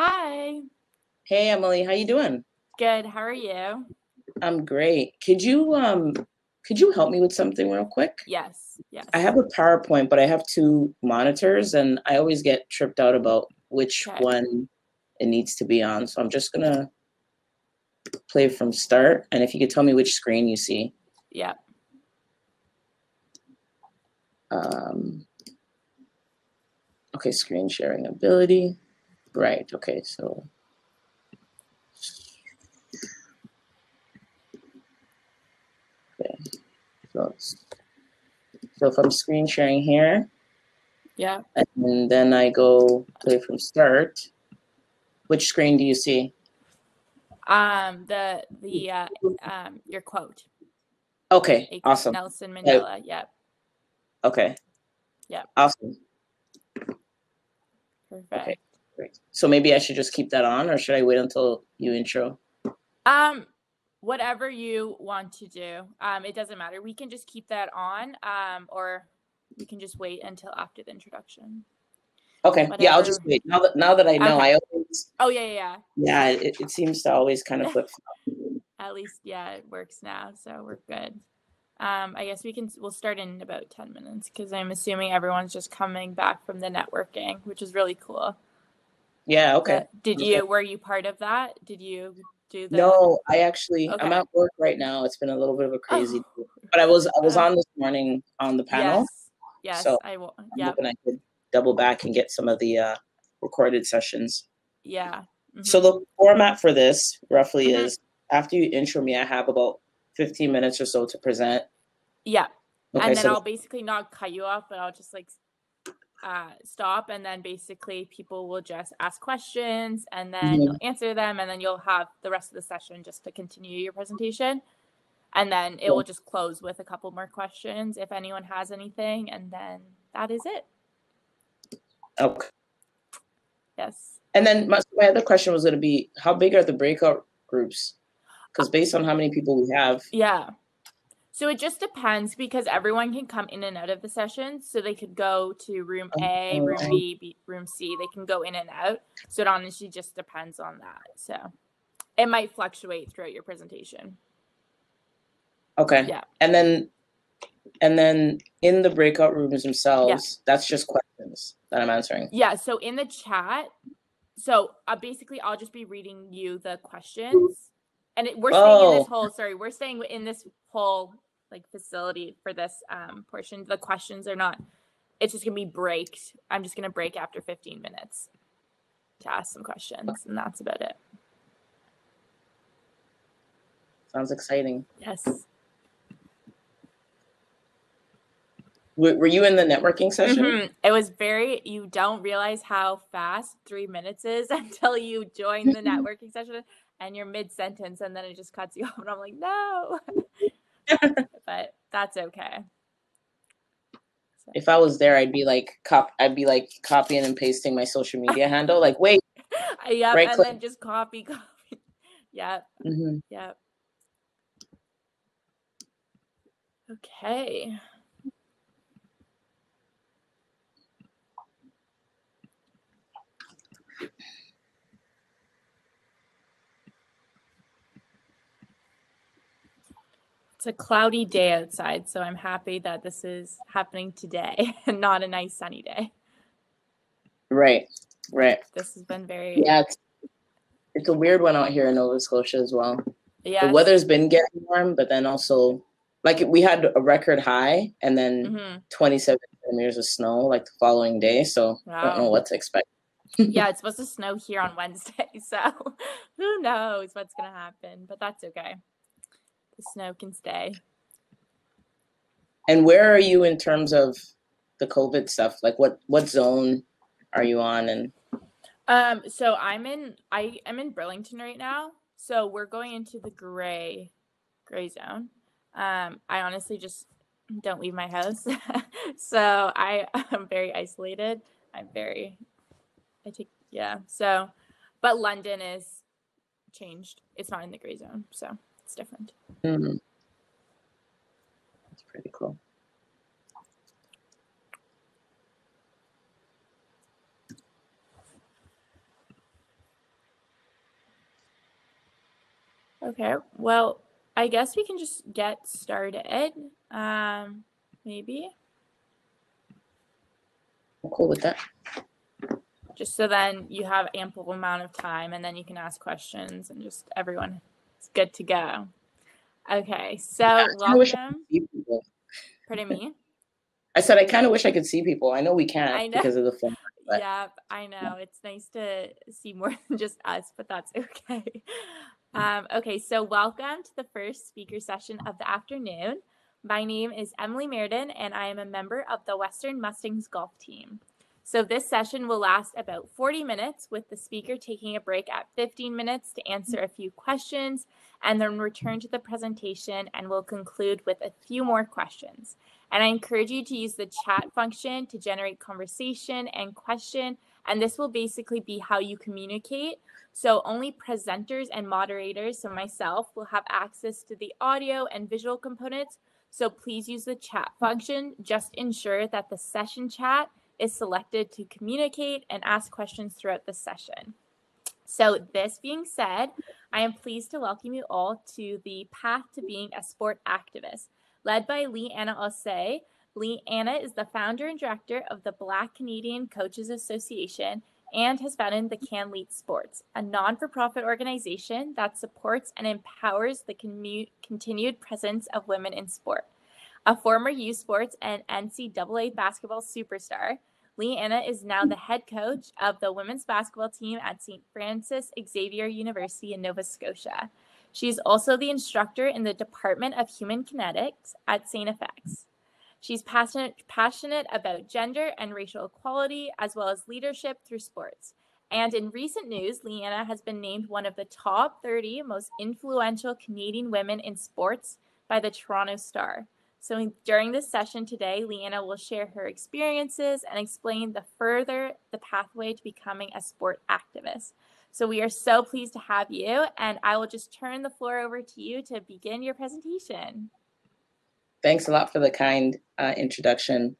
Hi. Hey Emily, how you doing? Good. How are you? I'm great. Could you um could you help me with something real quick? Yes. Yes. I have a PowerPoint, but I have two monitors and I always get tripped out about which Okay. one it needs to be on. So I'm just gonna play from start and if you could tell me which screen you see. Yeah. Um okay, screen sharing ability. Right, okay, so okay. So, so if I'm screen sharing here, Yeah. and then I go play from start. Which screen do you see? Um. The the uh, um your quote. Okay, awesome. Nelson Mandela. Yep. Okay. Yeah. Awesome. Perfect. Great. So maybe I should just keep that on, or should I wait until you intro? Um. Whatever you want to do. Um. It doesn't matter. We can just keep that on. Um. Or we can just wait until after the introduction. Okay. Yeah, I'll just wait. Now that now that I know, Okay. I always Oh yeah, yeah. yeah. yeah, it, it seems to always kind of flip. At least yeah, it works now, so we're good. Um, I guess we can we'll start in about ten minutes because I'm assuming everyone's just coming back from the networking, which is really cool. Yeah. Okay. But did you were you part of that? Did you do that? No, I actually okay. I'm at work right now. It's been a little bit of a crazy, Oh. but I was I was Uh, on this morning on the panel. Yes. Yes, So, I will. I'm hoping I could double back and get some of the uh, recorded sessions. Yeah. mhm. So the format for this roughly Mhm. is after you intro me, I have about 15 minutes or so to present. yeah. Okay, and then so I'll basically not cut you off, but I'll just like uh, stop, and then basically people will just ask questions, and then Mhm. you'll answer them, and then you'll have the rest of the session just to continue your presentation, and then it Yeah. will just close with a couple more questions if anyone has anything, and then that is it. okay. Yes. And then my, my other question was going to be, how big are the breakout groups? Because based on how many people we have, Yeah. So it just depends because everyone can come in and out of the sessions. So they could go to room A, room Oh. B, B, room C. They can go in and out. So it honestly just depends on that. So it might fluctuate throughout your presentation. okay. Yeah. And then, and then in the breakout rooms themselves, that's just questions that I'm answering. Yeah. So in the chat, so uh, basically I'll just be reading you the questions. And it, we're staying in this Oh. whole, sorry, we're staying in this whole like facility for this um, portion. The questions are not, it's just going to be breaks. I'm just going to break after 15 minutes to ask some questions. And that's about it. Sounds exciting. Yes. Were, were you in the networking session? Mhm. It was very, you don't realize how fast three minutes is until you join the networking session and you're mid sentence and then it just cuts you off. And I'm like, no. but that's okay. So- If I was there, I'd be like cop. I'd be like copying and pasting my social media handle. Like, wait. yep, Right and click. then just copy, copy. Yep, Mhm. yep. Okay. It's a cloudy day outside, so I'm happy that this is happening today and not a nice sunny day. Right. Right. This has been very Yeah. It's, it's a weird one out here in Nova Scotia as well. yeah. The weather's been getting warm, but then also, like, we had a record high and then hmm 27 centimeters of snow like the following day. So I don't know what to expect. yeah, it's supposed to snow here on Wednesday, so who knows what's gonna happen, but that's okay. The snow can stay. And where are you in terms of the COVID stuff? Like, what what zone are you on? And Um, so I'm in I am in Burlington right now. So we're going into the gray gray zone. Um, I honestly just don't leave my house. so I am very isolated. I'm very I take yeah. So but London is changed. It's not in the gray zone, so it's different. Mm-hmm. That's pretty cool. Okay, well, I guess we can just get started. Um, maybe. I'm cool with that. Just so then you have ample amount of time and then you can ask questions and just everyone good to go. Okay. So I wish I welcome. could see people. Pardon me. I said I kind of wish I could see people. I know we can't I know. because of the phone. But- Yeah, I know. It's nice to see more than just us, but that's okay. Um, okay, so welcome to the first speaker session of the afternoon. My name is Emily Meriden, and I am a member of the Western Mustangs golf team. So this session will last about 40 minutes, with the speaker taking a break at 15 minutes to answer a few questions, and then return to the presentation, and we'll conclude with a few more questions. And I encourage you to use the chat function to generate conversation and question. And this will basically be how you communicate. So only presenters and moderators, so myself, will have access to the audio and visual components. So please use the chat function. Just ensure that the session chat is selected to communicate and ask questions throughout the session. So this being said, I am pleased to welcome you all to the Path to Being a Sport Activist led by Lee Anna Osei. Lee Anna is the founder and director of the Black Canadian Coaches Association and has founded the Canletes Sports, a non for profit organization that supports and empowers the continued presence of women in sport. A former U Sports and NCAA basketball superstar, Lee Anna is now the head coach of the women's basketball team at St. Francis Xavier University in Nova Scotia. She is also the instructor in the Department of Human Kinetics at St. FX. She's passionate, passionate about gender and racial equality, as well as leadership through sports. And in recent news, Lee Anna has been named one of the top 30 most influential Canadian women in sports by the Toronto Star. So during this session today, Lee Anna will share her experiences and explain the further the pathway to becoming a sport activist. So we are so pleased to have you, and I will just turn the floor over to you to begin your presentation. Thanks a lot for the kind uh, introduction,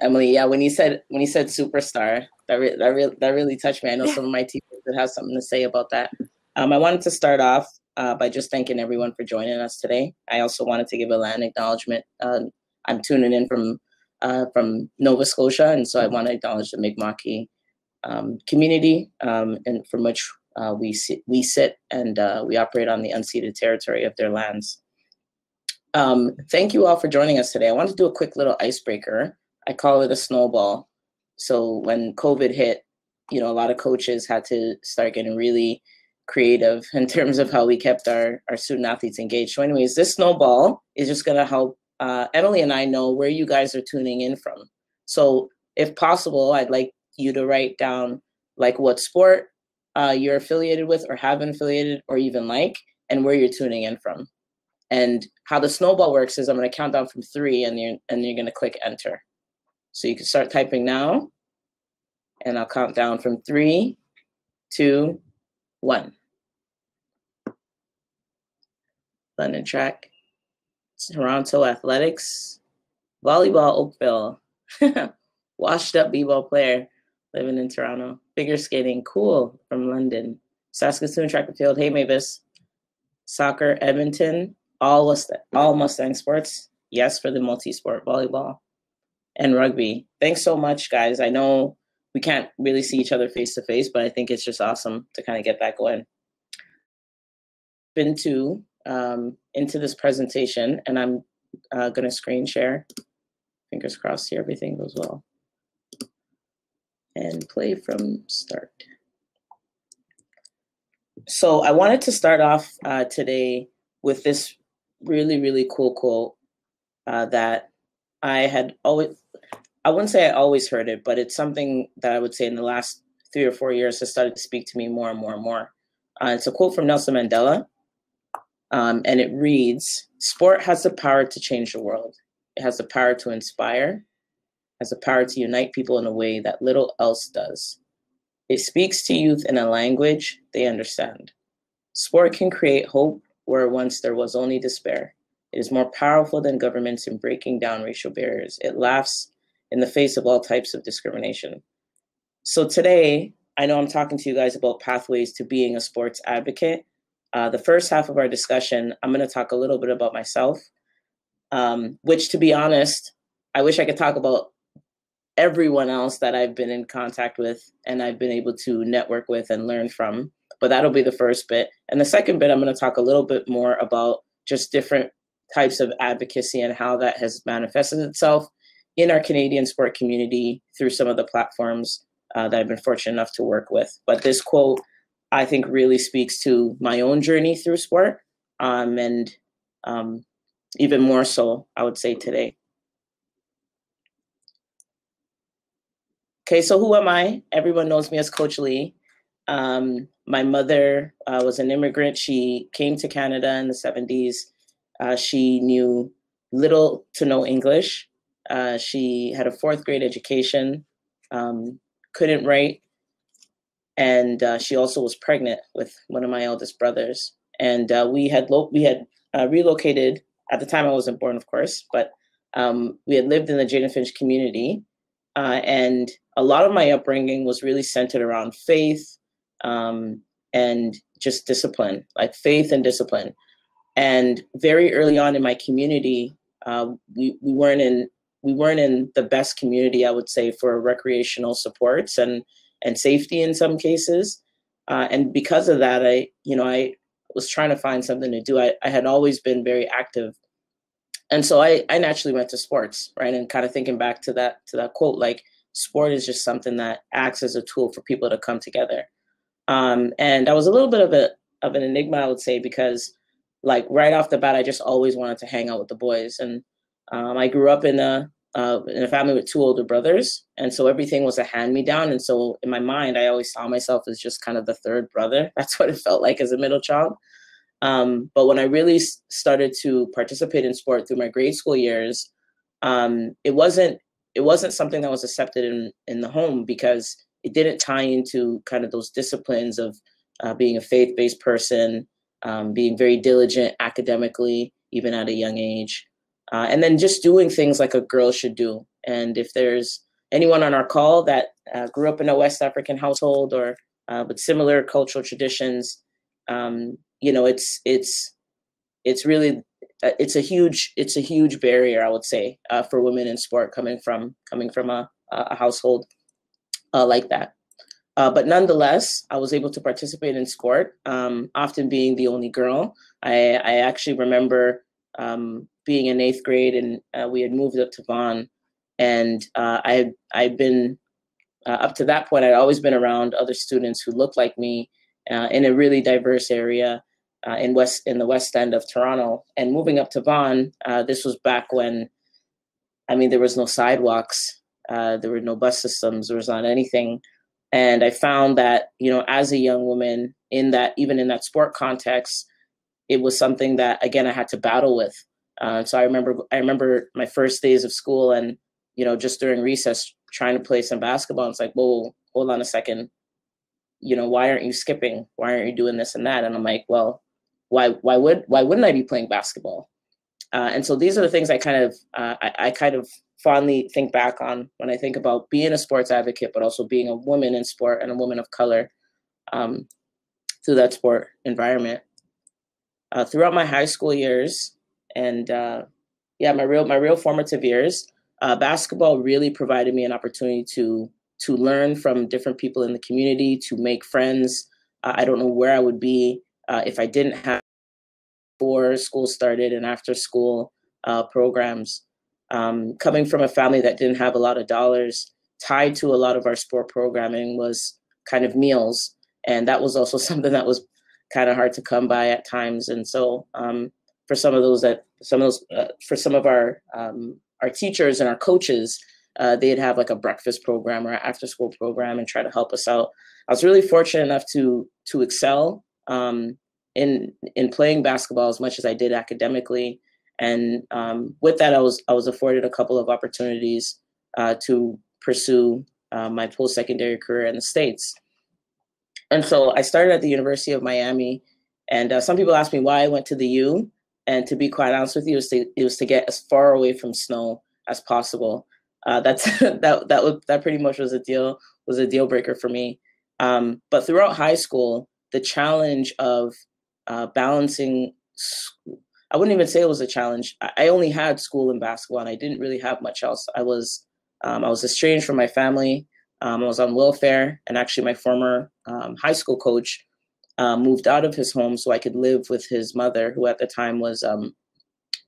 Emily. Yeah, when you said when you said superstar, that re- that re- that really touched me. I know some of my teachers would have something to say about that. Um, I wanted to start off uh, by just thanking everyone for joining us today. I also wanted to give a land acknowledgement. Uh, I'm tuning in from uh, from Nova Scotia, and so I want to acknowledge the Mi'kmaq um, community, um, and from which uh, we sit, we sit and uh, we operate on the unceded territory of their lands. Um, thank you all for joining us today. I want to do a quick little icebreaker. I call it a snowball. So when COVID hit, you know, a lot of coaches had to start getting really creative in terms of how we kept our, our student athletes engaged. So anyways, this snowball is just gonna help uh, Emily and I know where you guys are tuning in from. So if possible, I'd like you to write down like what sport uh, you're affiliated with or have been affiliated or even like, and where you're tuning in from. And how the snowball works is I'm going to count down from three, and you're and you're going to click enter. So you can start typing now, and I'll count down from three, two, one. London track, Toronto athletics, volleyball Oakville, washed up b-ball player living in Toronto, figure skating cool from London, Saskatoon track and field, hey Mavis, soccer Edmonton, all Mustang, all Mustang sports. Yes, for the multi-sport volleyball and rugby. Thanks so much, guys. I know we can't really see each other face to face, but I think it's just awesome to kind of get that going. Been to um, into this presentation, and I'm uh, going to screen share. Fingers crossed here, everything goes well. And play from start. So I wanted to start off uh, today with this really, really cool quote uh, that I had always, I wouldn't say I always heard it, but it's something that I would say in the last three or four years has started to speak to me more and more and more. Uh, it's a quote from Nelson Mandela, um, and it reads Sport has the power to change the world, it has the power to inspire, has the power to unite people in a way that little else does. It speaks to youth in a language they understand. Sport can create hope where once there was only despair. It is more powerful than governments in breaking down racial barriers. It laughs in the face of all types of discrimination. So today, I know I'm talking to you guys about pathways to being a sports advocate, Uh, the first half of our discussion, I'm going to talk a little bit about myself, um, which, to be honest, I wish I could talk about everyone else that I've been in contact with and I've been able to network with and learn from. But that'll be the first bit. And the second bit, I'm going to talk a little bit more about just different types of advocacy and how that has manifested itself in our Canadian sport community through some of the platforms uh, that I've been fortunate enough to work with. But this quote, I think, really speaks to my own journey through sport, um, and um, even more so, I would say today. Okay, so who am I? Everyone knows me as Coach Lee. Um, my mother uh, was an immigrant. She came to Canada in the 70s. Uh, she knew little to no English. Uh, she had a fourth grade education, um, couldn't write, and uh, she also was pregnant with one of my eldest brothers. And uh, we had lo- we had uh, relocated at the time I wasn't born, of course, but um, we had lived in the Jane and Finch community, uh, and a lot of my upbringing was really centered around faith um, and just discipline, like faith and discipline. And very early on in my community, uh, we, we weren't in we weren't in the best community, I would say, for recreational supports and and safety in some cases. Uh, and because of that, I you know I was trying to find something to do. I, I had always been very active, and so I I naturally went to sports, right? And kind of thinking back to that to that quote, like sport is just something that acts as a tool for people to come together. Um, and I was a little bit of a of an enigma, I would say, because like right off the bat, I just always wanted to hang out with the boys. And um, I grew up in a uh, in a family with two older brothers, and so everything was a hand me down. And so in my mind, I always saw myself as just kind of the third brother. That's what it felt like as a middle child. Um, but when I really started to participate in sport through my grade school years, um, it wasn't it wasn't something that was accepted in in the home because it didn't tie into kind of those disciplines of uh, being a faith based person, um, being very diligent academically, even at a young age, uh, and then just doing things like a girl should do. And if there's anyone on our call that uh, grew up in a West African household or uh, with similar cultural traditions, um, you know, it's it's it's really uh, it's a huge it's a huge barrier, I would say, uh, for women in sport coming from coming from a, a household like that. Uh, but nonetheless, I was able to participate in sport, um, often being the only girl. I, I actually remember um, being in eighth grade and uh, we had moved up to Vaughan. And uh, I I'd been, uh, up to that point, I'd always been around other students who looked like me uh, in a really diverse area uh, in West in the West End of Toronto. And moving up to Vaughan, this was back when, I mean, there was no sidewalks, there were no bus systems, there was not anything and i found that you know as a young woman in that even in that sport context it was something that again i had to battle with uh, so i remember i remember my first days of school and you know just during recess trying to play some basketball. It's like whoa hold on a second. You know why aren't you skipping? Why aren't you doing this and that? And i'm like well why why would why wouldn't i be playing basketball? Uh, and so these are the things i kind of uh, I, I kind of fondly think back on when I think about being a sports advocate, but also being a woman in sport and a woman of color um, through that sport environment. Uh, throughout my high school years and uh, yeah, my real my real formative years, uh, basketball really provided me an opportunity to to learn from different people in the community, to make friends. Uh, I don't know where I would be uh, if I didn't have before school started and after school uh, programs um, coming from a family that didn't have a lot of dollars, tied to a lot of our sport programming was kind of meals. And that was also something that was kind of hard to come by at times. And so um, for some of those that, some of those, uh, for some of our, um, our teachers and our coaches, uh, they'd have like a breakfast program or after school program and try to help us out. I was really fortunate enough to, to excel um, in, in playing basketball as much as I did academically. And um, with that, I was I was afforded a couple of opportunities uh, to pursue uh, my post secondary career in the states. And so I started at the University of Miami. And uh, some people ask me why I went to the U. And to be quite honest with you, it was to, it was to get as far away from snow as possible. Uh, that's that that was, that pretty much was a deal was a deal breaker for me. Um, but throughout high school, the challenge of uh, balancing. I wouldn't even say it was a challenge. I only had school and basketball, and I didn't really have much else. I was um, I was estranged from my family. Um, I was on welfare, and actually, my former um, high school coach uh, moved out of his home so I could live with his mother, who at the time was um,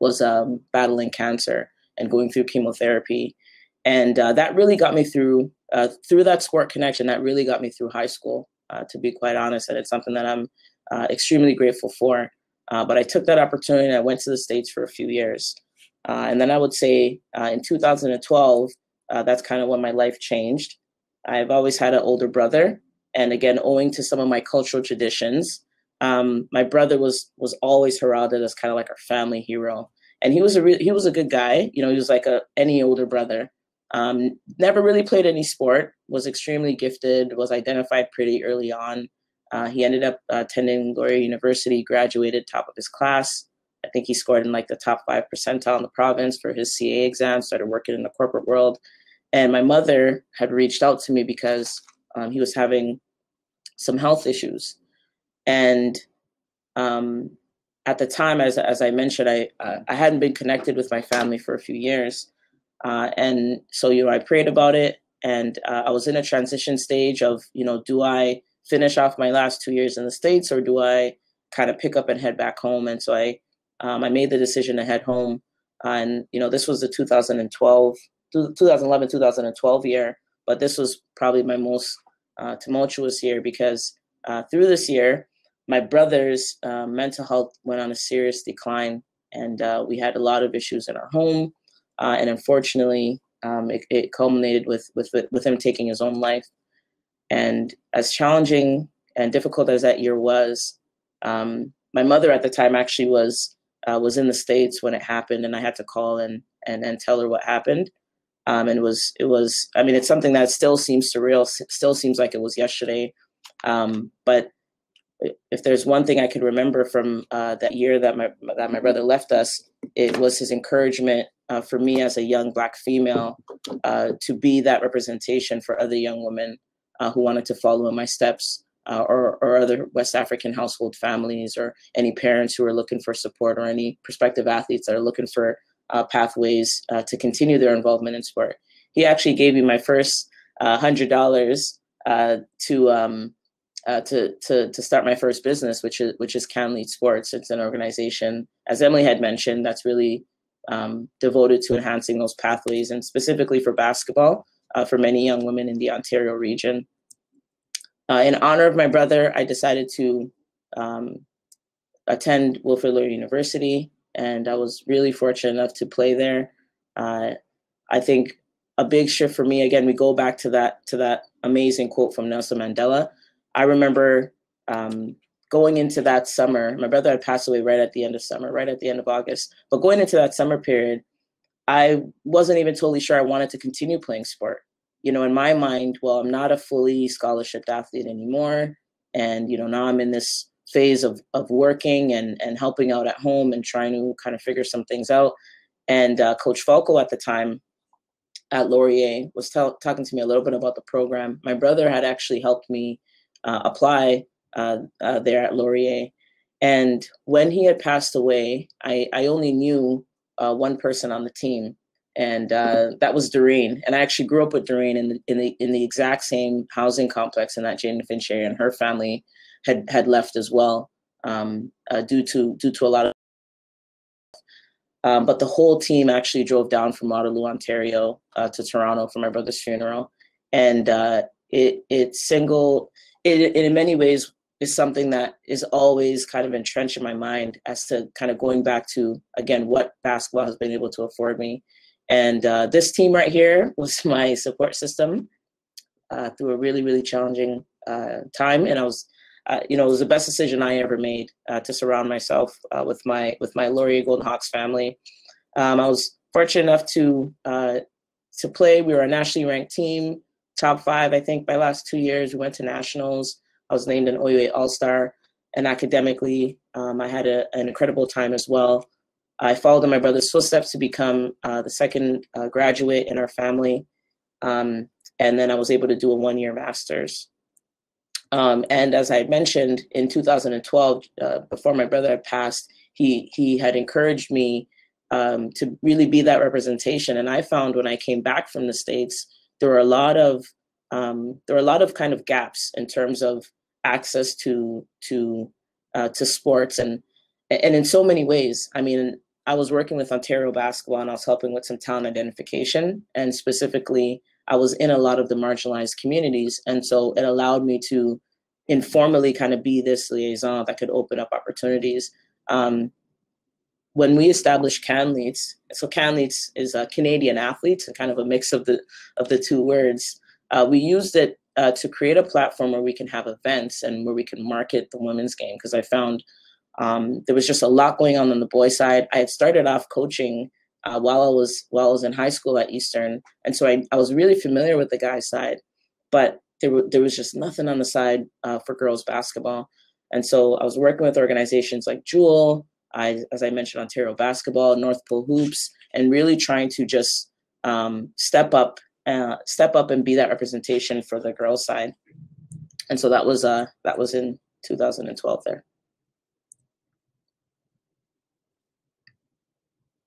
was um, battling cancer and going through chemotherapy, and uh, that really got me through uh, through that sport connection. That really got me through high school, uh, to be quite honest, and it's something that I'm uh, extremely grateful for. Uh, but I took that opportunity and I went to the states for a few years, and then I would say in 2012 uh, that's kind of when my life changed. I've always had an older brother, and again, owing to some of my cultural traditions, um, my brother was was always heralded as kind of like our family hero, and he was a re- he was a good guy. You know, he was like a any older brother. Um, never really played any sport. Was extremely gifted. Was identified pretty early on. Uh, he ended up uh, attending Laurier University. Graduated top of his class. I think he scored in like the top five percentile in the province for his CA exam. Started working in the corporate world and my mother had reached out to me because um, he was having some health issues. And um, at the time, as, as I mentioned, I, uh, I hadn't been connected with my family for a few years. Uh, and so, you know, I prayed about it and uh, I was in a transition stage of, you know, do I finish off my last two years in the States or do I kind of pick up and head back home? And so I, um, I made the decision to head home. and, you know, this was the 2012 2011 2012 year but this was probably my most uh, tumultuous year because uh, through this year my brother's uh, mental health went on a serious decline and uh, we had a lot of issues in our home uh, and unfortunately um, it, it, culminated with, with with him taking his own life. And as challenging and difficult as that year was um, my mother at the time actually was uh, was in the states when it happened and i had to call and and, and tell her what happened um, and it was it was I mean it's something that still seems surreal, still seems like it was yesterday. Um, but if there's one thing I could remember from uh, that year that my that my brother left us, it was his encouragement uh, for me as a young black female uh, to be that representation for other young women uh, who wanted to follow in my steps. Uh, or, or other West African household families, or any parents who are looking for support, or any prospective athletes that are looking for uh, pathways uh, to continue their involvement in sport. He actually gave me my first uh, hundred dollars uh, to um, uh, to to to start my first business, which is which is Canletes Sports. It's an organization, as Emily had mentioned, that's really um, devoted to enhancing those pathways, and specifically for basketball for many young women in the Ontario region. in honor of my brother, I decided to um, attend Wilfrid Laurier University and I was really fortunate enough to play there. Uh, I think a big shift for me again. We go back to that to that amazing quote from Nelson Mandela. I remember um, going into that summer. My brother had passed away right at the end of summer, right at the end of August. But going into that summer period, I wasn't even totally sure I wanted to continue playing sport. You know, in my mind, well, I'm not a fully scholarship athlete anymore, and you know now I'm in this phase of of working and and helping out at home and trying to kind of figure some things out. And uh, Coach Falco at the time at Laurier was talking to me a little bit about the program. My brother had actually helped me uh, apply uh, uh, there at Laurier. And when he had passed away, I, I only knew uh, one person on the team, and uh, that was Doreen. And I actually grew up with Doreen in the in the in the exact same housing complex in that Jane Finch area, and her family had had left as well um, uh, due to due to a lot of. Um, but the whole team actually drove down from Waterloo, Ontario, uh, to Toronto for my brother's funeral, and uh, it it single it, it in many ways is something that is always kind of entrenched in my mind as to kind of going back to again what basketball has been able to afford me, and uh, this team right here was my support system uh, through a really really challenging uh, time, and I was you know, it was the best decision I ever made uh, to surround myself uh, with my with my Laurier Golden Hawks family. Um, I was fortunate enough to uh, to play. We were a nationally ranked team, top five, I think, by last two years. We went to nationals. I was named an OUA All Star, and academically, um, I had a, an incredible time as well. I followed in my brother's footsteps to become uh, the second uh, graduate in our family, um, and then I was able to do a one-year master's. Um, and as I mentioned in 2012, uh, before my brother had passed, he he had encouraged me um, to really be that representation. And I found when I came back from the states, there were a lot of um, there were a lot of kind of gaps in terms of access to to uh, to sports and and in so many ways. I mean, I was working with Ontario basketball and I was helping with some talent identification and specifically I was in a lot of the marginalized communities. And so it allowed me to informally kind of be this liaison that could open up opportunities. Um, when we established Canletes, so Canletes is a Canadian athletes and kind of a mix of the of the two words. Uh, we used it uh, to create a platform where we can have events and where we can market the women's game because I found um, there was just a lot going on on the boys' side. I had started off coaching uh, while I was while I was in high school at Eastern, and so I, I was really familiar with the guys' side, but there there was just nothing on the side uh, for girls basketball, and so I was working with organizations like Jewel, I as I mentioned Ontario Basketball, North Pole Hoops, and really trying to just um, step up uh, step up and be that representation for the girls' side, and so that was uh that was in 2012 there.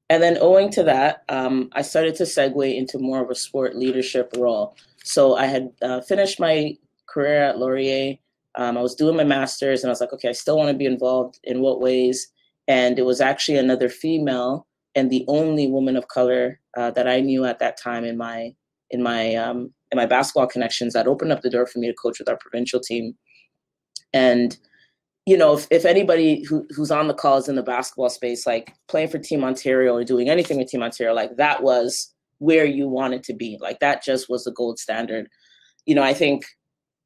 And then owing to that, um, I started to segue into more of a sport leadership role. So I had uh, finished my career at Laurier. Um, I was doing my master's and I was like, okay, I still want to be involved in what ways? And it was actually another female and the only woman of color uh, that I knew at that time in my in my um, in my basketball connections that opened up the door for me to coach with our provincial team. And you know, if, if anybody who, who's on the calls in the basketball space, like playing for Team Ontario or doing anything with Team Ontario, like that was where you wanted to be. Like that just was the gold standard. You know, I think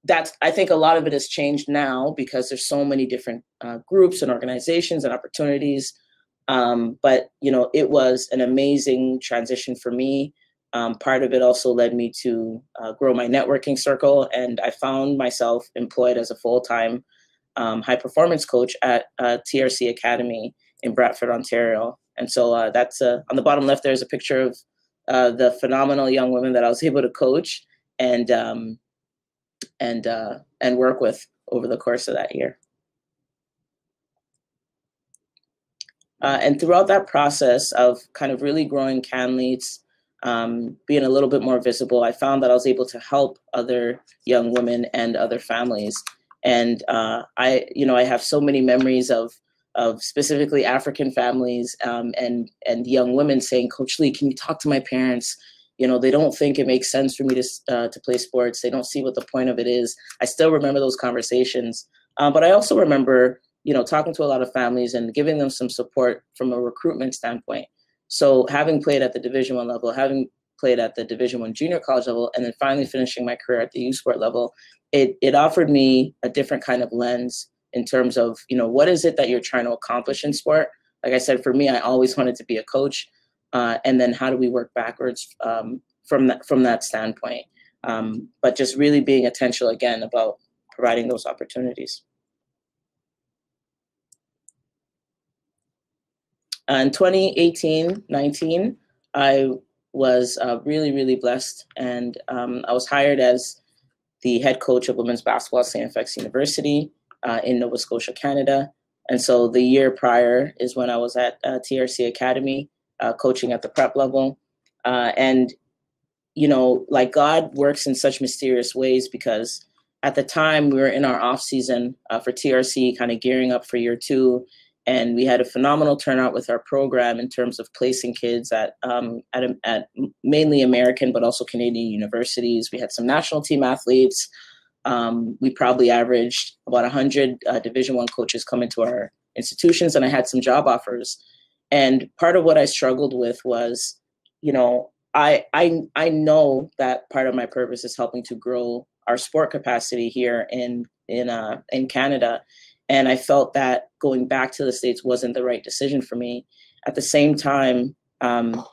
that's I think a lot of it has changed now because there's so many different uh, groups and organizations and opportunities. Um, but you know, it was an amazing transition for me. Um, part of it also led me to uh, grow my networking circle, and I found myself employed as a full time um, high performance coach at uh, TRC Academy in Bradford, Ontario. And so uh, that's uh, on the bottom left. There's a picture of uh, the phenomenal young women that I was able to coach and um, and uh, and work with over the course of that year. Uh, and throughout that process of kind of really growing Canletes, um, being a little bit more visible, I found that I was able to help other young women and other families and uh, I, you know, I have so many memories of of specifically African families um, and and young women saying, "Coach Lee, can you talk to my parents?" You know, they don't think it makes sense for me to uh, to play sports. They don't see what the point of it is. I still remember those conversations, um, but I also remember, you know, talking to a lot of families and giving them some support from a recruitment standpoint. So, having played at the Division One level, having played at the Division One junior college level, and then finally finishing my career at the U Sport level, it it offered me a different kind of lens in terms of you know what is it that you're trying to accomplish in sport. Like I said, for me, I always wanted to be a coach, uh, and then how do we work backwards um, from that from that standpoint? Um, but just really being intentional again about providing those opportunities. Uh, in 2018-19, I was uh, really, really blessed. And um, I was hired as the head coach of women's basketball at St. FX University uh, in Nova Scotia, Canada. And so the year prior is when I was at uh, TRC Academy, uh, coaching at the prep level. Uh, and, you know, like God works in such mysterious ways because at the time we were in our off season uh, for TRC, kind of gearing up for year two and we had a phenomenal turnout with our program in terms of placing kids at um, at, at mainly American but also Canadian universities. We had some national team athletes. Um, we probably averaged about 100 uh, Division One coaches come into our institutions, and I had some job offers. And part of what I struggled with was, you know, I I I know that part of my purpose is helping to grow our sport capacity here in in uh, in Canada and I felt that going back to the States wasn't the right decision for me. At the same time, um,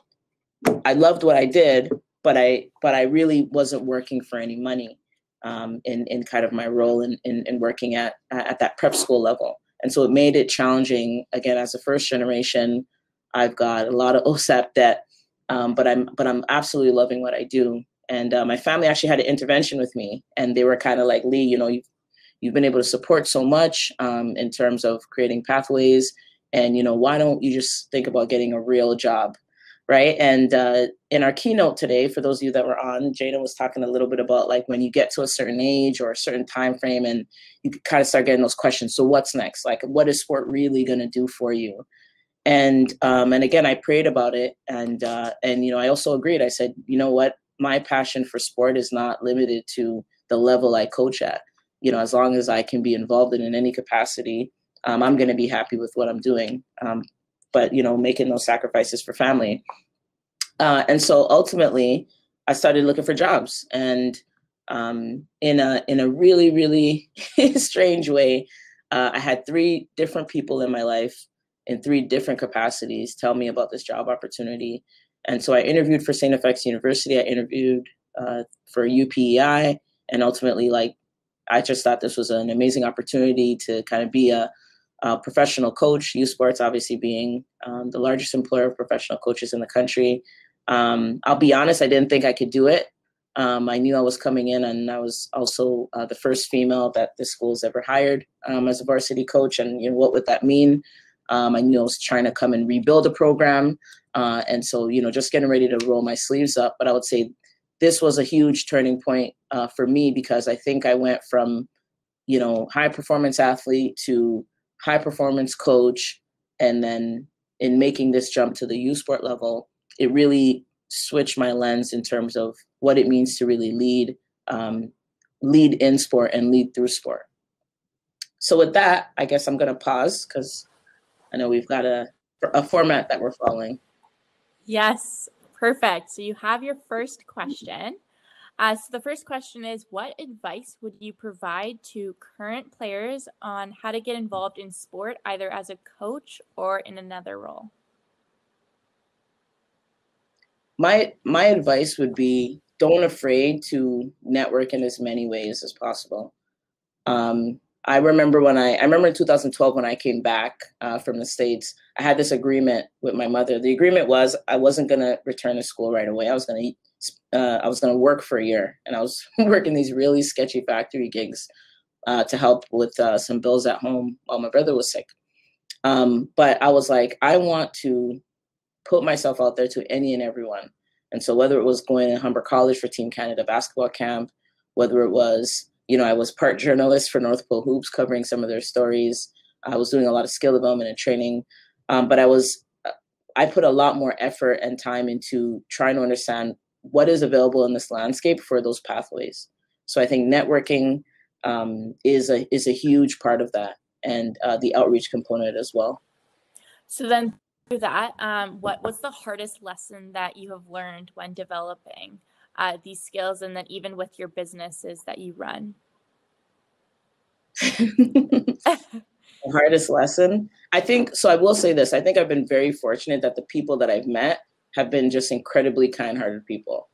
I loved what I did, but I but I really wasn't working for any money um, in in kind of my role in, in, in working at at that prep school level. And so it made it challenging. Again, as a first generation, I've got a lot of OSAP debt, um, but I'm but I'm absolutely loving what I do. And uh, my family actually had an intervention with me, and they were kind of like, Lee, you know, you've you've been able to support so much um, in terms of creating pathways. And you know why don't you just think about getting a real job right? And uh, in our keynote today for those of you that were on jada was talking a little bit about like when you get to a certain age or a certain time frame and you kind of start getting those questions. So what's next? Like what is sport really going to do for you? And um, and again i prayed about it and uh, and you know i also agreed. I said you know what? My passion for sport is not limited to the level i coach at you know as long as i can be involved in, in any capacity um, i'm going to be happy with what i'm doing um, but you know making those sacrifices for family. Uh, and so ultimately i started looking for jobs and um, in a in a really really strange way uh, i had three different people in my life in three different capacities tell me about this job opportunity. And so i interviewed for st fx university i interviewed uh, for upei and ultimately like i just thought this was an amazing opportunity to kind of be a uh, professional coach, U Sports obviously being um, the largest employer of professional coaches in the country. Um, I'll be honest, I didn't think I could do it. Um, I knew I was coming in, and I was also uh, the first female that the school's ever hired um, as a varsity coach. And you know, what would that mean? Um, I knew I was trying to come and rebuild a program, uh, and so you know, just getting ready to roll my sleeves up. But I would say this was a huge turning point uh, for me because I think I went from you know high performance athlete to high performance coach, and then in making this jump to the U Sport level, it really switched my lens in terms of what it means to really lead, um, lead in sport and lead through sport. So with that, I guess I'm going to pause because I know we've got a a format that we're following. Yes, perfect. So you have your first question. Uh, so the first question is What advice would you provide to current players on how to get involved in sport, either as a coach or in another role? My my advice would be don't afraid to network in as many ways as possible. Um, I remember when I I remember in 2012 when I came back uh, from the states, I had this agreement with my mother. The agreement was I wasn't going to return to school right away. I was going to uh, I was going to work for a year, and I was working these really sketchy factory gigs uh, to help with uh, some bills at home while my brother was sick. Um, but I was like, I want to put myself out there to any and everyone. And so whether it was going to Humber College for Team Canada basketball camp, whether it was, you know, I was part journalist for North Pole Hoops covering some of their stories. I was doing a lot of skill development and training, um, but I was uh, I put a lot more effort and time into trying to understand what is available in this landscape for those pathways. So I think networking um, is a is a huge part of that, and uh, the outreach component as well. So then, through that, um, what was the hardest lesson that you have learned when developing uh, these skills, and then even with your businesses that you run? the hardest lesson, I think. So I will say this: I think I've been very fortunate that the people that I've met have been just incredibly kind-hearted people.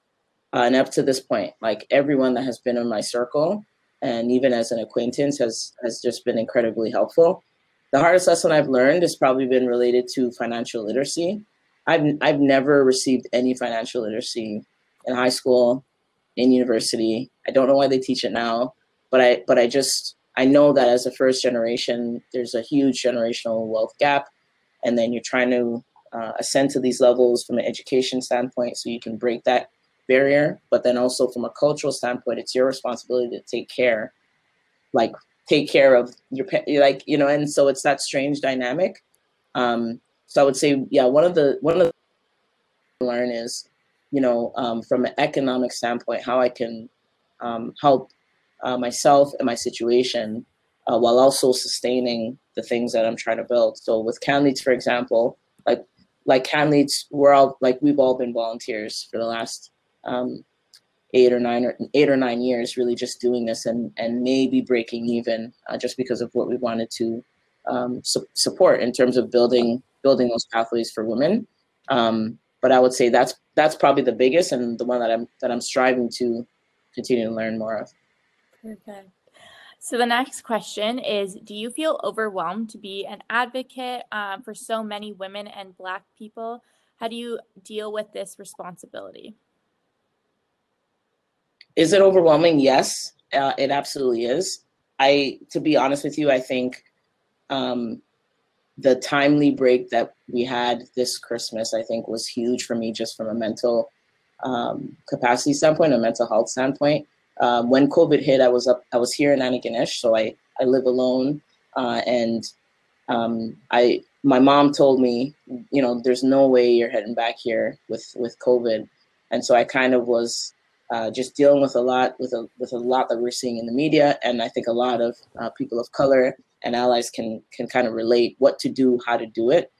Uh, and up to this point, like everyone that has been in my circle, and even as an acquaintance, has has just been incredibly helpful. The hardest lesson I've learned has probably been related to financial literacy. I've I've never received any financial literacy in high school, in university. I don't know why they teach it now, but I but I just I know that as a first generation, there's a huge generational wealth gap, and then you're trying to uh, ascend to these levels from an education standpoint so you can break that barrier. But then also from a cultural standpoint it's your responsibility to take care like take care of your like you know and so it's that strange dynamic. Um so i would say yeah one of the one of the learn is you know um, from an economic standpoint how i can um, help uh, myself and my situation uh, while also sustaining the things that i'm trying to build so with Canletes for example like like Canletes, we're all like we've all been volunteers for the last um, eight or nine or eight or nine years, really just doing this and and maybe breaking even uh, just because of what we wanted to um, su- support in terms of building building those pathways for women. Um, but I would say that's that's probably the biggest and the one that I'm that I'm striving to continue to learn more of. Perfect. So the next question is Do you feel overwhelmed to be an advocate um, for so many women and Black people? How do you deal with this responsibility? Is it overwhelming? Yes, uh, it absolutely is. I, to be honest with you, I think um, the timely break that we had this Christmas, I think, was huge for me, just from a mental um, capacity standpoint, a mental health standpoint. Um, when COVID hit, I was up, I was here in Antigonish, so I I live alone, uh, and um, I my mom told me, you know, there's no way you're heading back here with with COVID, and so I kind of was uh, just dealing with a lot with a with a lot that we're seeing in the media, and I think a lot of uh, people of color and allies can can kind of relate what to do, how to do it,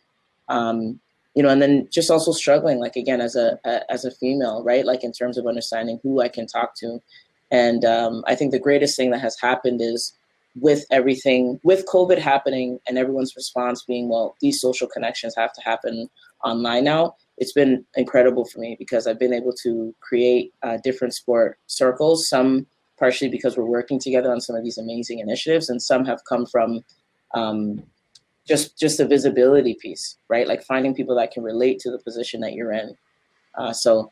um, you know, and then just also struggling, like again as a, a, as a female, right? Like in terms of understanding who I can talk to, and um, I think the greatest thing that has happened is with everything with COVID happening and everyone's response being, well, these social connections have to happen online now. It's been incredible for me because I've been able to create uh, different sport circles. Some partially because we're working together on some of these amazing initiatives, and some have come from um, just just a visibility piece, right? Like finding people that can relate to the position that you're in. Uh, so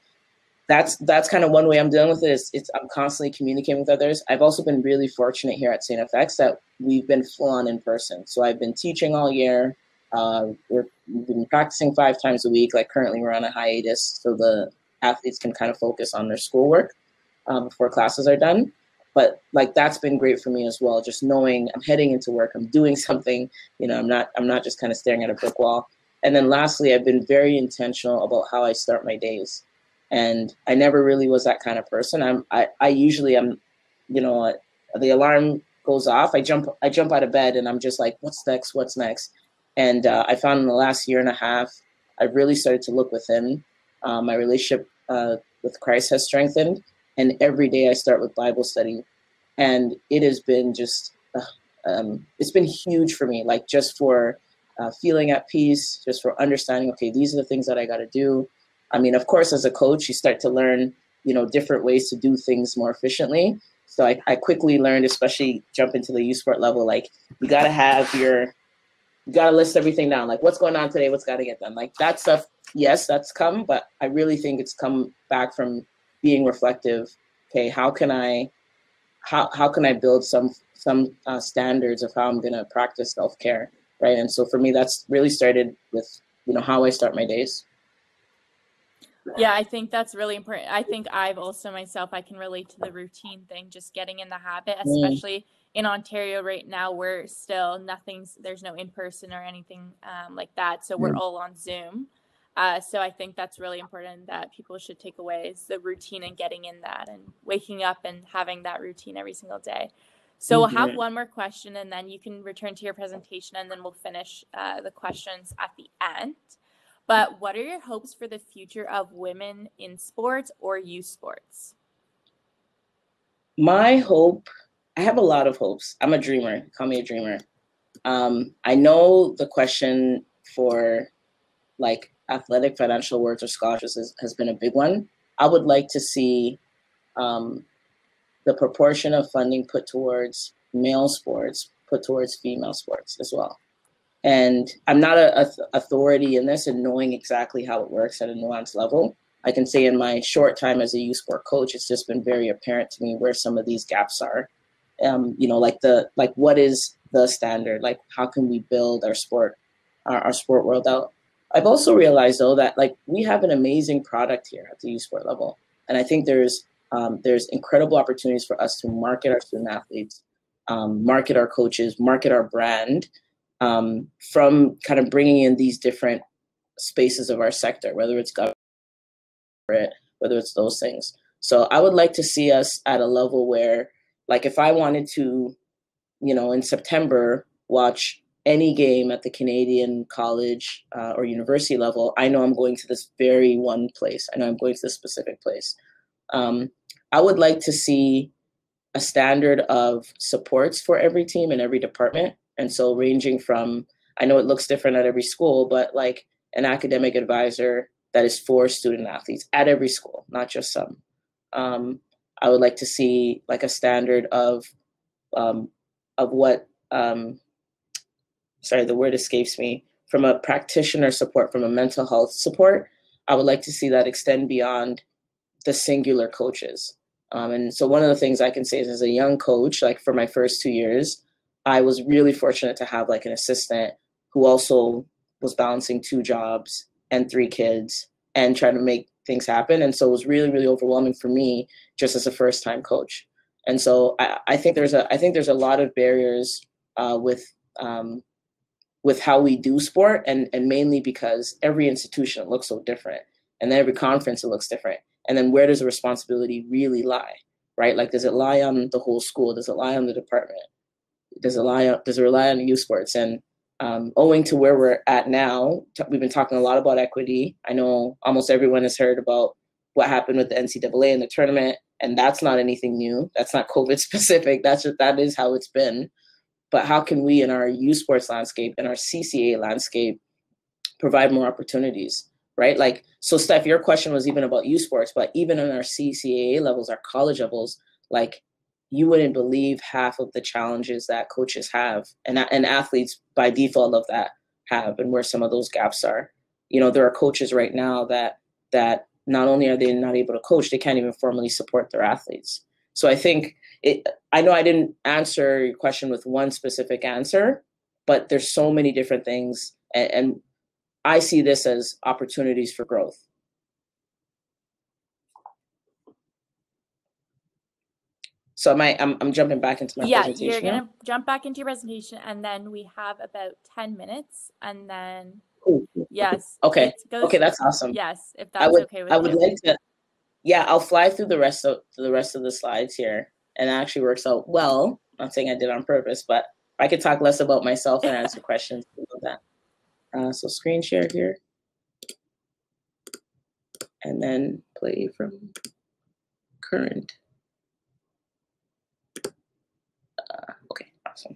that's that's kind of one way I'm dealing with it. Is it's I'm constantly communicating with others. I've also been really fortunate here at St. FX that we've been full on in person. So I've been teaching all year. Uh, we're, we've been practicing five times a week. Like currently, we're on a hiatus, so the athletes can kind of focus on their schoolwork um, before classes are done but like that's been great for me as well just knowing i'm heading into work i'm doing something you know i'm not i'm not just kind of staring at a brick wall. And then lastly i've been very intentional about how i start my days. And i never really was that kind of person. I'm i, I usually am you know the alarm goes off i jump i jump out of bed and i'm just like what's next? What's next? And uh, i found in the last year and a half i really started to look within uh, my relationship uh, with christ has strengthened and every day I start with Bible study, and it has been just uh, um, it's been huge for me. Like just for uh, feeling at peace, just for understanding. Okay, these are the things that I got to do. I mean, of course, as a coach, you start to learn, you know, different ways to do things more efficiently. So I, I quickly learned, especially jump into the U Sport level, like you got to have your, you got to list everything down. Like what's going on today, what's got to get done. Like that stuff, yes, that's come, but I really think it's come back from being reflective. Okay, how can I, how how can I build some some uh, standards of how I'm gonna practice self care, right? And so for me, that's really started with you know how I start my days. Yeah, I think that's really important. I think I've also myself I can relate to the routine thing, just getting in the habit, mm. especially mm. in Ontario right now. We're still nothing's there's no in person or anything um, like that, so we're mm. all on Zoom. Uh, so I think that's really important that people should take away is the routine and getting in that and waking up and having that routine every single day. So we'll have one more question and then you can return to your presentation and then we'll finish uh, the questions at the end. But what are your hopes for the future of women in sports or youth sports? My hope, I have a lot of hopes. I'm a dreamer. Call me a dreamer. Um, I know the question for like athletic financial awards or scholarships has, has been a big one. I would like to see um, the proportion of funding put towards male sports put towards female sports as well. And I'm not a, a authority in this and knowing exactly how it works at a nuanced level. I can say in my short time as a U Sport coach, it's just been very apparent to me where some of these gaps are. Um, you know, like the like what is the standard? Like how can we build our sport, our, our sport world out? I've also realized though that like we have an amazing product here at the U Sport level, and I think there's um, there's incredible opportunities for us to market our student athletes, um, market our coaches, market our brand um, from kind of bringing in these different spaces of our sector, whether it's government, whether it's those things. So I would like to see us at a level where, like, if I wanted to, you know, in September watch any game at the Canadian college uh, or university level, I know I'm going to this very one place. I know I'm going to this specific place. Um, I would like to see a standard of supports for every team and every department. And so, ranging from, I know it looks different at every school, but like an academic advisor that is for student athletes at every school, not just some. Um, I would like to see like a standard of um, of what um, sorry, the word escapes me, from a practitioner support, from a mental health support, I would like to see that extend beyond the singular coaches. Um, and so one of the things I can say is as a young coach, like for my first two years, I was really fortunate to have like an assistant who also was balancing two jobs and three kids and trying to make things happen. And so it was really, really overwhelming for me just as a first time coach. And so I, I think there's a I think there's a lot of barriers uh, with um, with how we do sport and and mainly because every institution looks so different and then every conference it looks different. And then where does the responsibility really lie right? Like does it lie on the whole school? Does it lie on the department? Does it lie on does it rely on U Sports? And um, owing to where we're at now we've been talking a lot about equity. I know almost everyone has heard about what happened with the ncaa in the tournament and that's not anything new. That's not covid specific. That's just that is how it's been but how can we in our U sports landscape and our CCAA landscape provide more opportunities, right? Like, so Steph, your question was even about U sports, but even on our CCAA levels, our college levels, like you wouldn't believe half of the challenges that coaches have and, and athletes by default of that have and where some of those gaps are. You know, there are coaches right now that that not only are they not able to coach, they can't even formally support their athletes. So I think it, I know I didn't answer your question with one specific answer, but there's so many different things, and, and I see this as opportunities for growth. So am I, I'm, I'm jumping back into my yeah, presentation. you're gonna jump back into your presentation, and then we have about ten minutes, and then Cool. yes. Okay. goes- Okay, that's awesome. Yes, if I that's would, okay with I would you. like to. Yeah, I'll fly through the rest of the rest of the slides here, and it actually works out well. I'm not saying I did on purpose, but I could talk less about myself and answer questions about that. Uh, so screen share here, and then play from current. Uh, okay, awesome.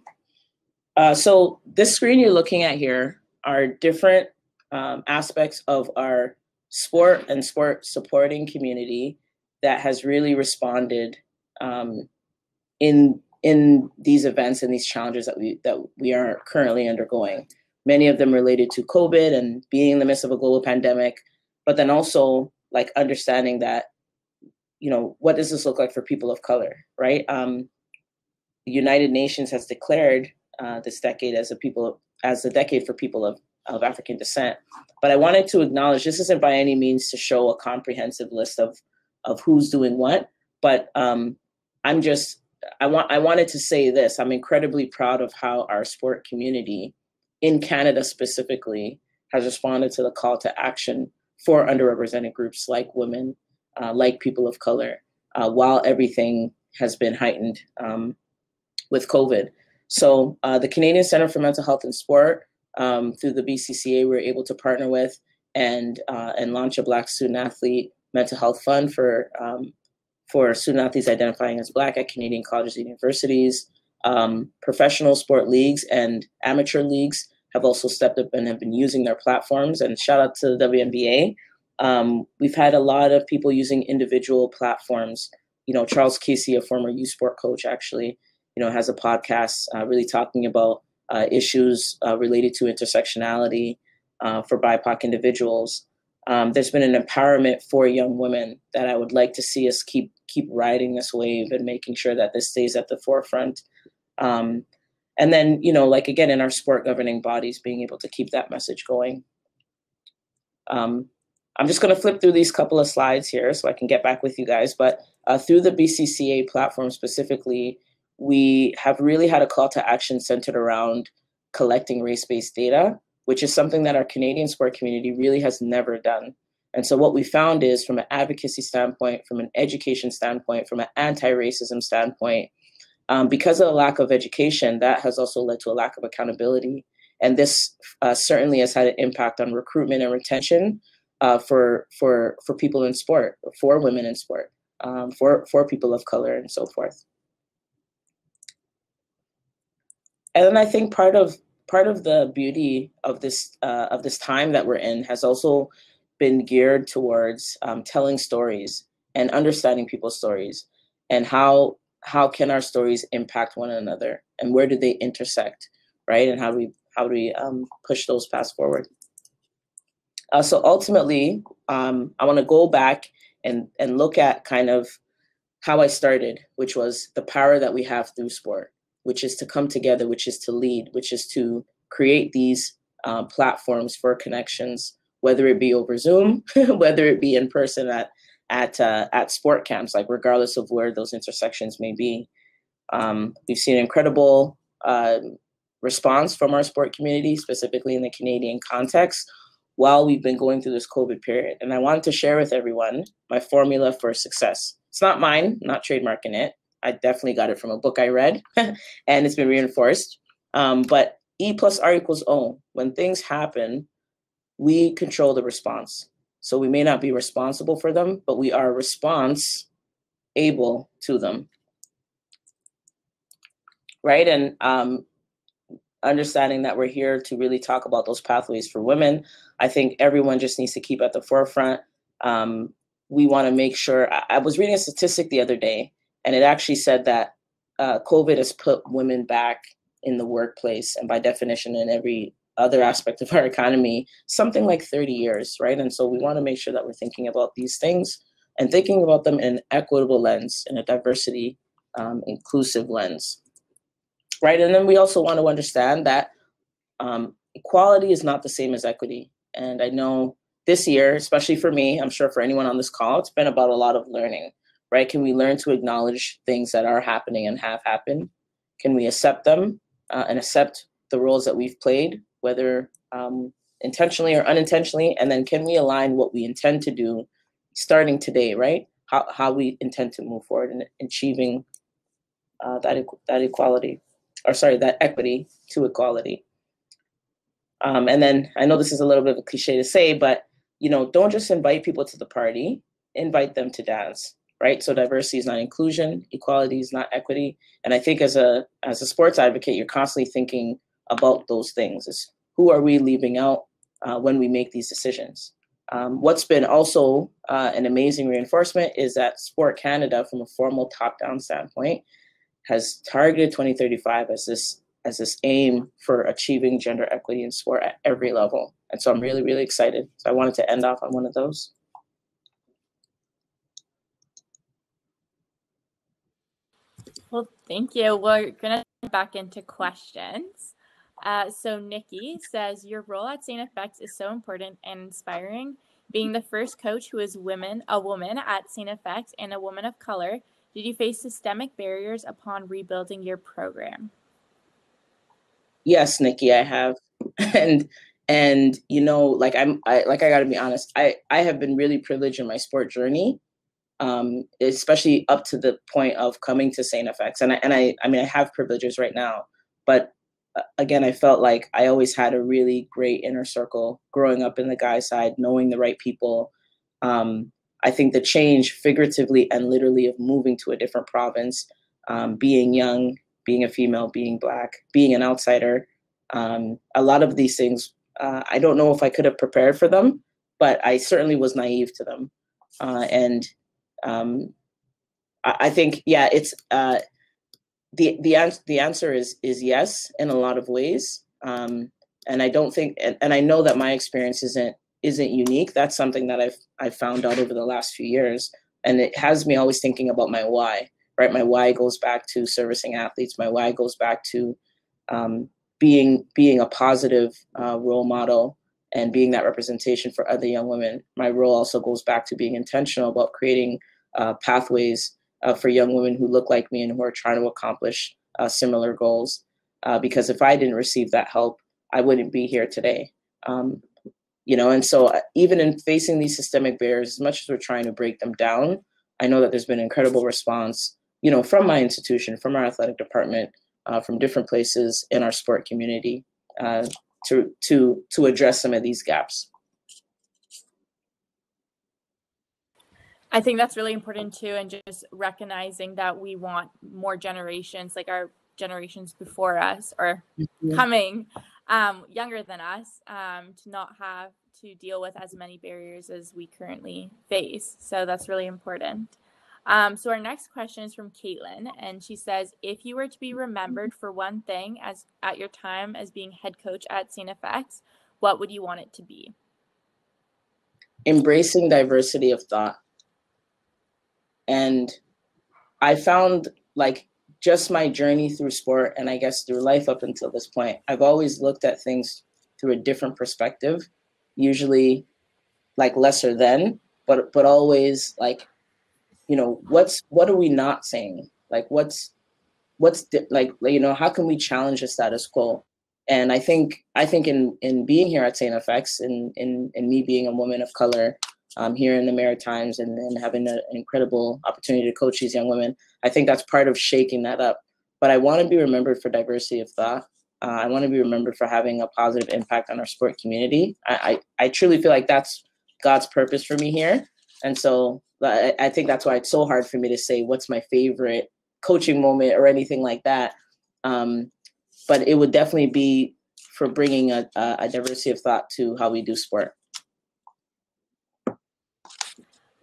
Uh, so this screen you're looking at here are different um, aspects of our sport and sport supporting community that has really responded um, in in these events and these challenges that we that we are currently undergoing. Many of them related to COVID and being in the midst of a global pandemic, but then also like understanding that, you know, what does this look like for people of color, right? Um, the United Nations has declared uh, this decade as a people as a decade for people of of African descent. But I wanted to acknowledge this isn't by any means to show a comprehensive list of of who's doing what, but um, I'm just I want I wanted to say this. I'm incredibly proud of how our sport community in Canada specifically has responded to the call to action for underrepresented groups like women, uh, like people of color, uh, while everything has been heightened um, with COVID. So uh, the Canadian Center for Mental Health and Sport um, through the BCCA, we were able to partner with and uh, and launch a Black Student Athlete Mental Health Fund for um, for student athletes identifying as Black at Canadian colleges and universities. Um, professional sport leagues and amateur leagues have also stepped up and have been using their platforms. And shout out to the WNBA. Um, we've had a lot of people using individual platforms. You know, Charles Kissi, a former U Sport coach, actually, you know, has a podcast uh, really talking about uh, issues uh, related to intersectionality uh, for BIPOC individuals. Um, there's been an empowerment for young women that I would like to see us keep keep riding this wave and making sure that this stays at the forefront. Um, and then, you know, like again in our sport governing bodies, being able to keep that message going. Um, I'm just going to flip through these couple of slides here so I can get back with you guys. But uh, through the BCCA platform specifically, we have really had a call to action centered around collecting race-based data, which is something that our Canadian sport community really has never done. And so what we found is from an advocacy standpoint, from an education standpoint, from an anti-racism standpoint, um, because of the lack of education, that has also led to a lack of accountability. And this uh, certainly has had an impact on recruitment and retention uh, for, for, for people in sport, for women in sport, um, for, for people of color and so forth. And then I think part of part of the beauty of this uh, of this time that we're in has also been geared towards um, telling stories and understanding people's stories and how how can our stories impact one another and where do they intersect right? And how do we how do we um, push those paths forward? Uh, so ultimately um, i want to go back and and look at kind of how I started, which was the power that we have through sport, which is to come together, which is to lead, which is to create these uh, platforms for connections, whether it be over Zoom, whether it be in person at at uh, at sport camps, like regardless of where those intersections may be. Um, we've seen incredible uh, response from our sport community, specifically in the Canadian context, while we've been going through this COVID period. And I wanted to share with everyone my formula for success. It's not mine, not trademarking it. I definitely got it from a book I read, and it's been reinforced. Um, but E plus R equals O. When things happen, we control the response. So we may not be responsible for them, but we are response able to them. Right? And um, understanding that we're here to really talk about those pathways for women, I think everyone just needs to keep at the forefront. Um, we want to make sure. I, I, was reading a statistic the other day, and it actually said that uh, COVID has put women back in the workplace, and by definition, in every other aspect of our economy, something like 30 years, right? And so we want to make sure that we're thinking about these things and thinking about them in an equitable lens, in a diversity um, inclusive lens, right? And then we also want to understand that um, equality is not the same as equity. And I know this year, especially for me, I'm sure for anyone on this call, it's been about a lot of learning, right? Can we learn to acknowledge things that are happening and have happened? Can we accept them uh, and accept the roles that we've played, whether um, intentionally or unintentionally? And then can we align what we intend to do starting today, right? How, how we intend to move forward in achieving uh, that, that equality, or sorry, that equity to equality. Um, and then I know this is a little bit of a cliche to say, but you know, don't just invite people to the party, invite them to dance right? So diversity is not inclusion, equality is not equity. And I think as a as a sports advocate, you're constantly thinking about those things. Is who are we leaving out uh, when we make these decisions? Um, what's been also uh, an amazing reinforcement is that Sport Canada, from a formal top-down standpoint, has targeted 2035 as this as this aim for achieving gender equity in sport at every level. And so I'm really, really excited. So I wanted to end off on one of those. Well, thank you. We're going to back into questions. Uh, so Nikki says your role at St. FX is so important and inspiring. Being the first coach who is women, a woman at St. FX and a woman of color, did you face systemic barriers upon rebuilding your program? Yes, Nikki, I have, and and you know, like I'm, I like I got to be honest. I I have been really privileged in my sport journey um, especially up to the point of coming to St. FX. And I, and I, I mean, I have privileges right now, but uh, again, I felt like I always had a really great inner circle growing up in the guy side, knowing the right people. Um, I think the change, figuratively and literally, of moving to a different province, um, being young, being a female, being black, being an outsider, um, a lot of these things, uh, I don't know if I could have prepared for them, but I certainly was naive to them. Uh, and um, I, I, think, yeah, it's uh, the the answer. The answer is is yes in a lot of ways. Um, and I don't think, and, and I know that my experience isn't isn't unique. That's something that I've I've found out over the last few years, and it has me always thinking about my why. Right, my why goes back to servicing athletes. My why goes back to um, being being a positive uh, role model and being that representation for other young women. My role also goes back to being intentional about creating uh, pathways uh, for young women who look like me and who are trying to accomplish uh, similar goals. Uh, because if I didn't receive that help, I wouldn't be here today. Um, you know, and so uh, even in facing these systemic barriers, as much as we're trying to break them down, I know that there's been incredible response, you know, from my institution, from our athletic department, uh, from different places in our sport community to to to address some of these gaps. I think that's really important too, and just recognizing that we want more generations, like our generations before us or mm-hmm. coming um, younger than us, um, to not have to deal with as many barriers as we currently face. So that's really important. Um, so our next question is from Caitlin, and she says, "If you were to be remembered for one thing as at your time as being head coach at St. FX, what would you want it to be?" Embracing diversity of thought and I found like just my journey through sport and I guess through life up until this point, I've always looked at things through a different perspective, usually like lesser than, but but always like, you know, what's what are we not saying? Like what's what's di- like you know how can we challenge the status quo? And I think I think in in being here at St. FX and in, in me being a woman of color um, here in the Maritimes and, and having an incredible opportunity to coach these young women, I think that's part of shaking that up. But I want to be remembered for diversity of thought. Uh, I want to be remembered for having a positive impact on our sport community. I, I, I truly feel like that's God's purpose for me here. And so I, I think that's why it's so hard for me to say what's my favorite coaching moment or anything like that. Um, but it would definitely be for bringing a, a diversity of thought to how we do sport.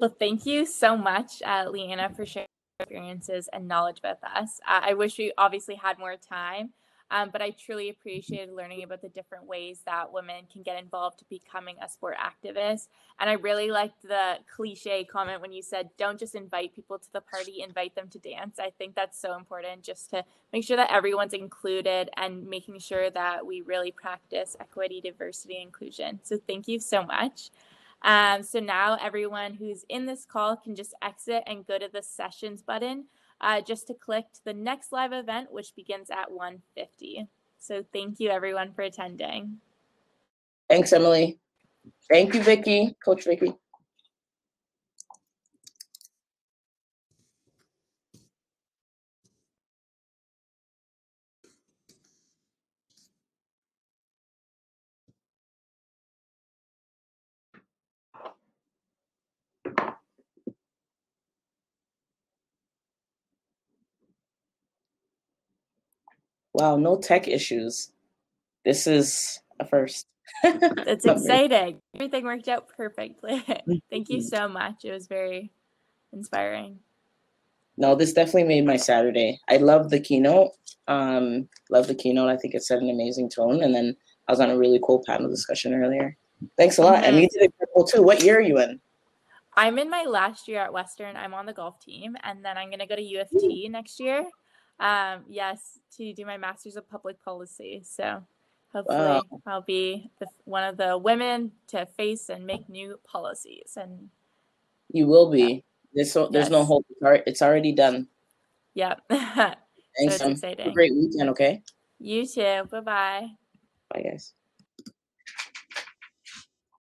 Well, thank you so much, uh, Lee Anna, for sharing your experiences and knowledge with us. Uh, I wish we obviously had more time, um, but I truly appreciated learning about the different ways that women can get involved to becoming a sport activist. And I really liked the cliche comment when you said, don't just invite people to the party, invite them to dance. I think that's so important just to make sure that everyone's included and making sure that we really practice equity, diversity, inclusion. So thank you so much. Um, so now everyone who's in this call can just exit and go to the sessions button uh, just to click to the next live event, which begins at 1.50. So thank you everyone for attending. Thanks, Emily. Thank you, Vicky, Coach Vicky. Wow, no tech issues. This is a first. That's exciting. Everything worked out perfectly. Thank you so much. It was very inspiring. No, this definitely made my Saturday. I love the keynote. Um, love the keynote. I think it set an amazing tone. And then I was on a really cool panel discussion earlier. Thanks a lot. Mm-hmm. And you did cool too. What year are you in? I'm in my last year at Western. I'm on the golf team, and then I'm gonna go to U of T next year. Um, yes, to do my master's of public policy. So hopefully wow. I'll be the, one of the women to face and make new policies. And you will be. Yeah. There's so, there's yes. no hope. It's already done. Yep. Thanks. so exciting. Have a great weekend. Okay. You too. Bye bye. Bye guys.